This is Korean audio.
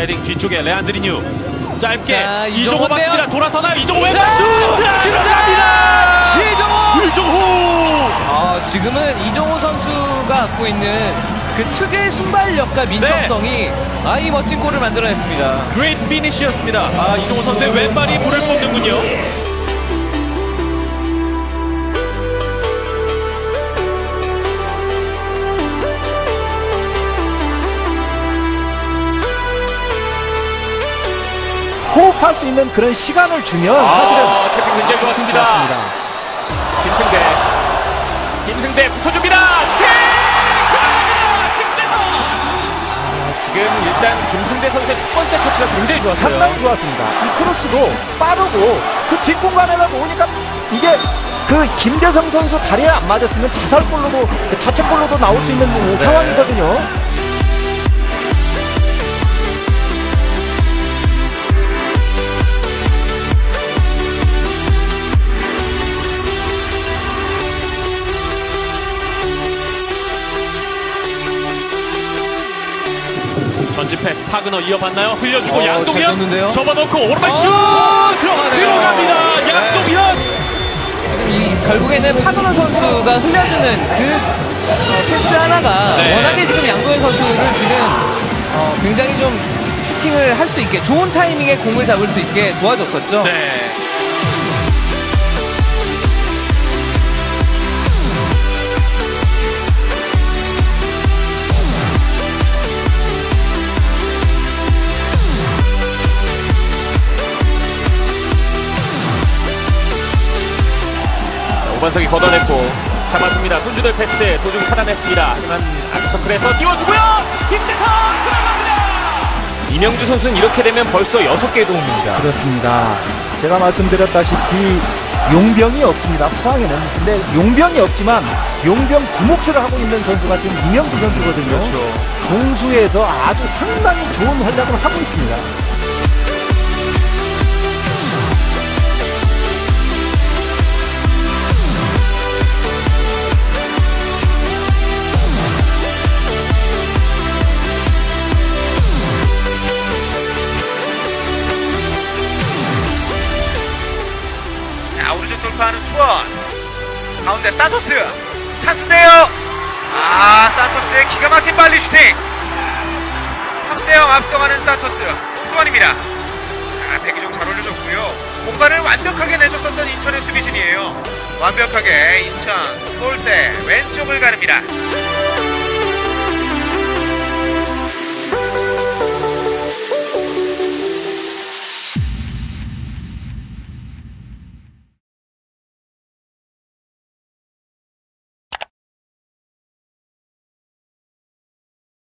헤딩 뒤쪽에 레안드리뉴 짧게 자, 이종호. 맞습니다. 돌아서나요? 이종호 왼발 자, 슛 자, 들어갑니다. 이종호! 이종호 아, 지금은 이종호 선수가 갖고 있는 그 특유의 순발력과 민첩성이 아, 이 멋진 골을 만들어냈습니다. great finish였습니다. 아 이종호 선수의 왼발이 불을 뿜는군요. 호흡할 수 있는 그런 시간을 주면 사실은 아, 태핑 굉장히 좋았습니다. 좋았습니다. 김승대. 김승대 붙여줍니다. 들어갑니다. 김재성! 아, 지금 일단 김승대 선수의 첫 번째 터치가 굉장히 좋았어요. 상당히 좋았습니다. 이 크로스도 빠르고 그 뒷공간에다 놓으니까 이게 그 김재성 선수 다리에 안 맞았으면 자살골로도 자책골로도 나올 수 있는 그 상황이거든요. 패스 파그너 이어봤나요? 흘려주고 어, 잘 양동현? 접어놓고 오른발 슛 어, 들어가네요. 들어갑니다. 네. 양동현 지금 이 결국에는 파그너 선수가 흘려주는 그 어, 패스 하나가 네. 워낙에 지금 양도현 선수를 지금 어, 굉장히 좀 슈팅을 할 수 있게 좋은 타이밍에 공을 잡을 수 있게 도와줬었죠. 네. 오반석이 걷어냈고 잡아줍니다. 손주들 패스 도중 차단했습니다. 하지만 아크서클에서 띄워주고요. 김대성 들어갑니다. 이명주 선수는 이렇게 되면 벌써 6개의 도움입니다. 그렇습니다. 제가 말씀드렸다시피 용병이 없습니다. 포항에는. 근데 용병이 없지만 용병 두 몫을 하고 있는 선수가 지금 이명주 선수거든요. 그렇죠. 공수에서 아주 상당히 좋은 활약을 하고 있습니다. 수원 가운데 산토스 찬스인데요 아 산토스의 기가 막힌 발리 슈팅. 3대0 앞서가는 산토스. 수원입니다. 자 백이종 잘 올려줬고요. 공간을 완벽하게 내줬었던 인천의 수비진이에요. 완벽하게 인천 골대 왼쪽을 가릅니다